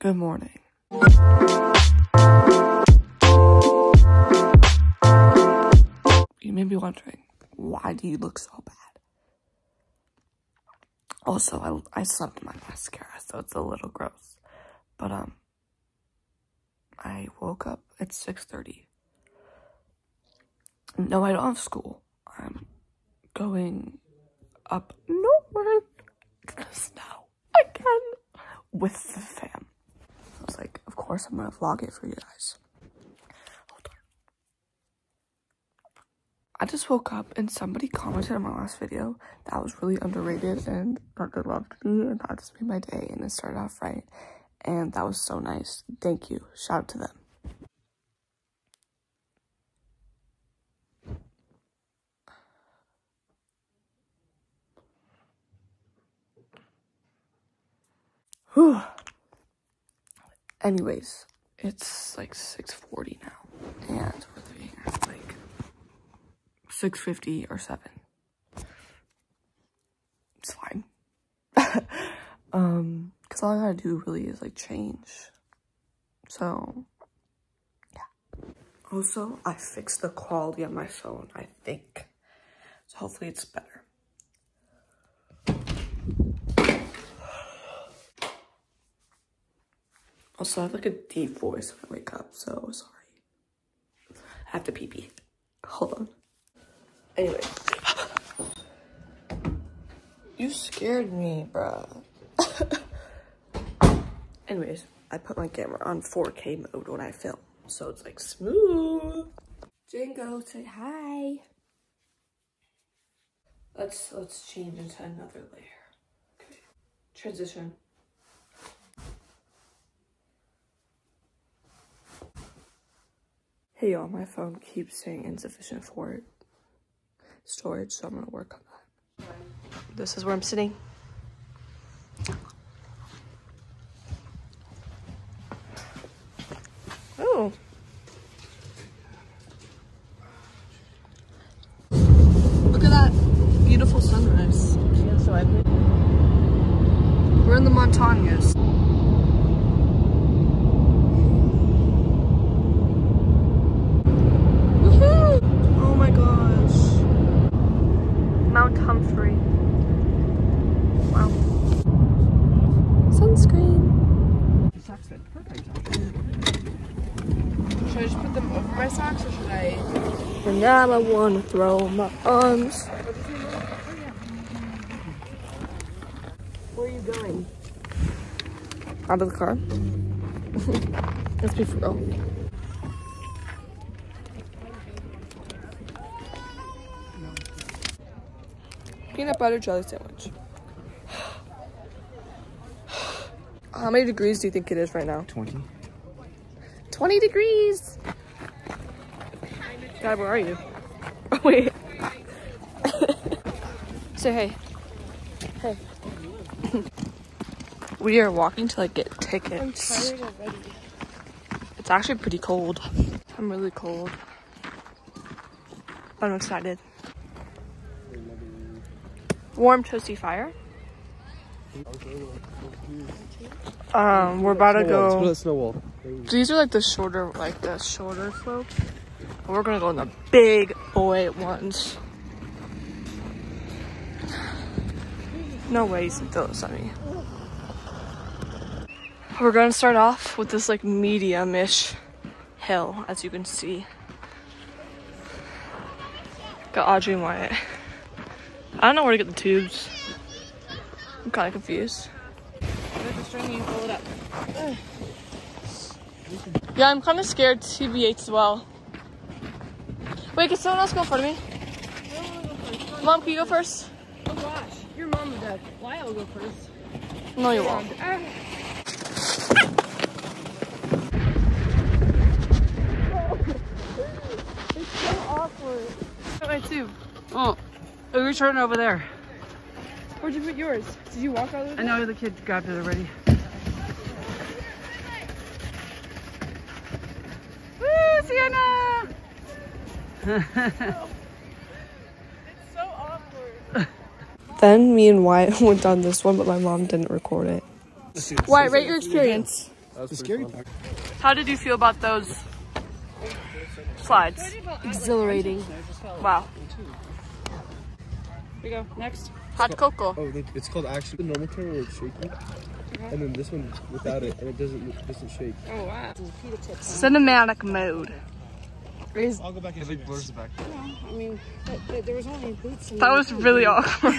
Good morning. You may be wondering, why do you look so bad? Also, I, I slept in my mascara, so it's a little gross. But, um, I woke up at 6.30. No, I don't have school. I'm going up north snow again with the fam. I was like, of course I'm gonna vlog it for you guys. I just woke up and somebody commented on my last video that was really underrated and they loved me and that just made my day and it started off right. And that was so nice. Thank you. Shout out to them. Whew. Anyways, it's like 6.40 now, and we're leaving at like 6.50 or 7. It's fine. um, because all I gotta do really is like change. So, yeah. Also, I fixed the quality on my phone, I think. So hopefully it's better. Also, I have like a deep voice when I wake up, so sorry. I have to pee pee. Hold on. Anyway. You scared me, bruh. Anyways, I put my camera on 4K mode when I film, so it's like smooth. Django, say hi. Let's let's change into another layer. Okay. Transition. Hey y'all, my phone keeps saying insufficient for storage, so I'm gonna work on that. This is where I'm sitting. Oh. Look at that beautiful sunrise. We're in the Montañas. Oh my gosh. Mount Humphrey. Wow. Sunscreen. Should I just put them over my socks or should I? And now I wanna throw my arms. Where are you going? Out of the car. Let's be for real. Oh. Peanut butter jelly sandwich. How many degrees do you think it is right now? 20. 20 degrees! God, where are you? Oh, wait. Say hey. Hey. we are walking to like get tickets. I'm tired already. It's actually pretty cold. I'm really cold. But I'm excited. Warm toasty fire. Um, we're about to go. Snowbowl. These are like the shorter, like the shorter slopes. We're gonna go in the big boy ones. No way you throw this at me. We're gonna start off with this like medium-ish hill, as you can see. Got Audrey and Wyatt. I don't know where to get the tubes. I'm kind of confused. Yeah, I'm kind of scared TBH as well. Wait, can someone else go for front of me? Mom, can you go first? Oh gosh, your mom and dad. Why I'll go first? No, you won't. Ah. My tube. Oh, we were turning over there. Where'd you put yours? Did you walk all the way? I know the kid grabbed it already. Woo, Sienna! It's so awkward. Then me and Wyatt went on this one, but my mom didn't record it. Wyatt, rate your experience. the scary part. How did you feel about those slides? Exhilarating. Wow. Here we go. Next. Hot cocoa. Oh, it's called actually the normal camera where it's shaky, and then this one without it, and it doesn't it doesn't shake. Oh wow. Cinematic mode. I'll go back and it blurs back. I mean, but, but there was only boots. And That was really awkward.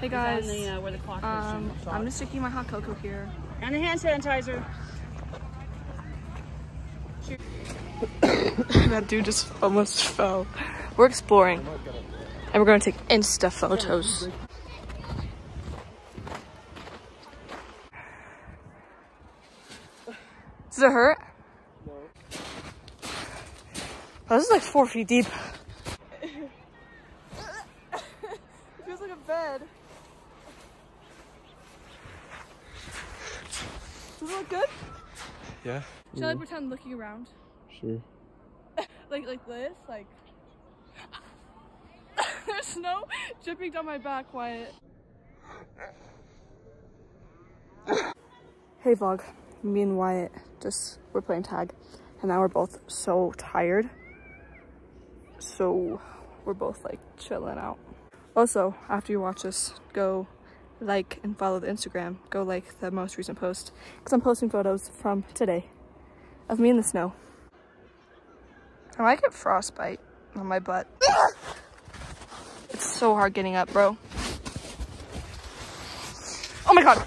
hey guys, the, uh, where the clock um, I'm just sticking my hot cocoa here. And the hand sanitizer. that dude just almost fell. We're exploring. And we're gonna take Insta photos. Does it hurt? No. Oh, this is like four feet deep. It feels like a bed. Does it look good? Yeah. Should I mm. pretend looking around? Sure. Like like this? Like There's snow dripping down my back, Wyatt. Hey vlog, me and Wyatt just we're playing tag and now we're both so tired. So we're both like chilling out. Also, after you watch this, go like and follow the Instagram. Go like the most recent post because I'm posting photos from today of me in the snow. I might get frostbite on my butt. It's so hard getting up, bro. Oh my god.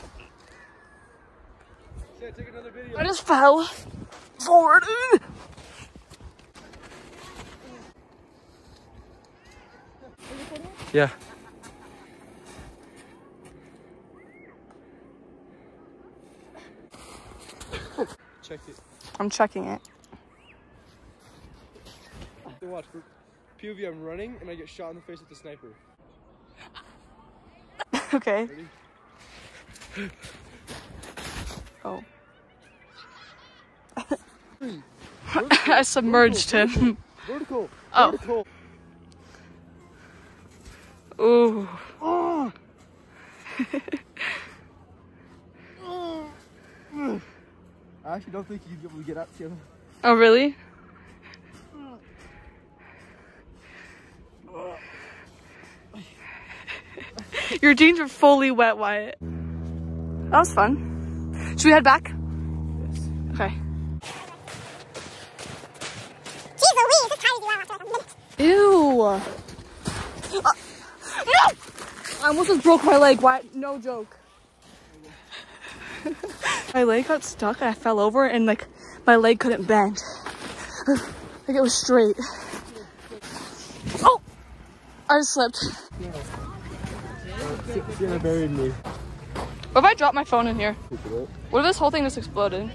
Yeah, take another video. I just fell forward. Yeah. Check it. I'm checking it. So watch. For POV, I'm running and I get shot in the face with the sniper. Okay. Ready? Oh. I submerged him. Vertical. Oh. Vertical. Ooh. Oh. I actually don't think you'd be able to get out together. Oh, really? Your jeans are fully wet, Wyatt. That was fun. Should we head back? Yes. Okay. Ew. No! I almost just broke my leg. Why? No joke. my leg got stuck and I fell over and like my leg couldn't bend. like it was straight. Oh! I just slipped. Sienna buried me. What if I drop my phone in here? What if this whole thing just exploded?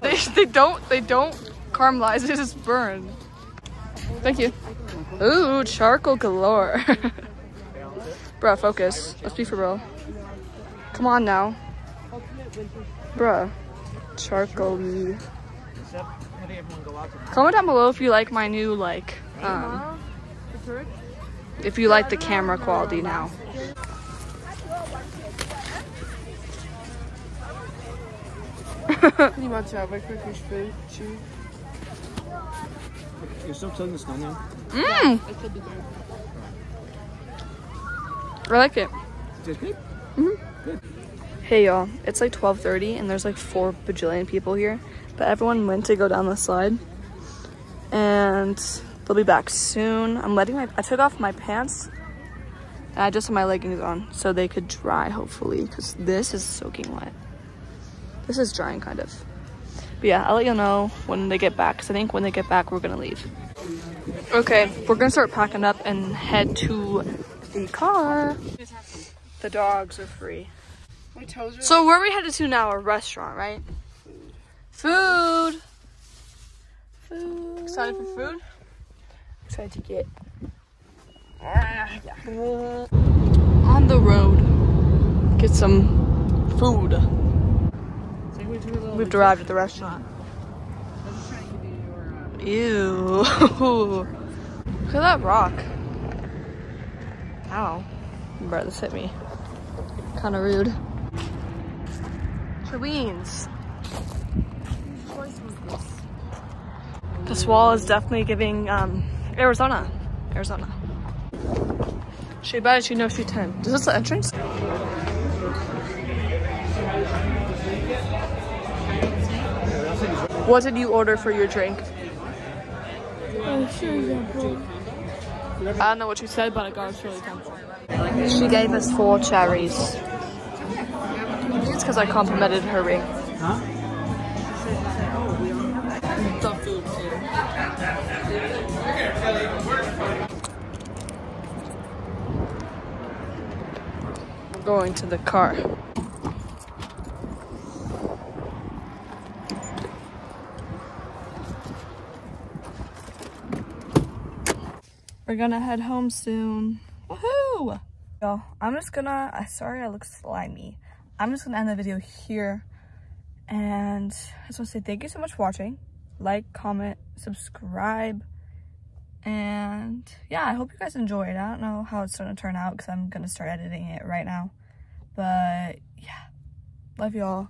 They, they don't, they don't caramelize, they just burn. Thank you. Ooh, charcoal galore. Bruh, focus. Let's be for real. Come on now. Bruh. Charcoal Comment down below if you like my new, like, um, if you like the camera quality now. You're still killing the snow now? Mmm! I like it. Tastes good? Mm hmm Good. Hey y'all, it's like 12.30 and there's like four bajillion people here, but everyone went to go down the slide and they'll be back soon. I'm letting my, I took off my pants and I just had my leggings on so they could dry hopefully because this is soaking wet. This is drying kind of. But yeah, I'll let you know when they get back because I think when they get back we're gonna leave. Okay, we're gonna start packing up and head to the car. The dogs are free. My toes are So where are we headed to now? A restaurant, right? Food. Food. Excited for food? Excited to get on the road. Get some food. We've arrived at the restaurant. Ew. Look at that rock. Ow. Bro, this hit me. Kind of rude. Queens. This wall is definitely giving um, Arizona. Arizona. She bad, she knows she 10. Is this the entrance? What did you order for your drink? Oh, I don't know what you said, but I got us really tempted. She gave us four cherries. It's because I complimented her ring. The food We're going to the car. We're gonna head home soon. Woohoo! Yo, I'm just gonna, I sorry I look slimy. I'm just gonna end the video here. And I just wanna say thank you so much for watching. Like, comment, subscribe. And yeah, I hope you guys enjoyed. I don't know how it's gonna turn out because I'm gonna start editing it right now. But yeah, love y'all.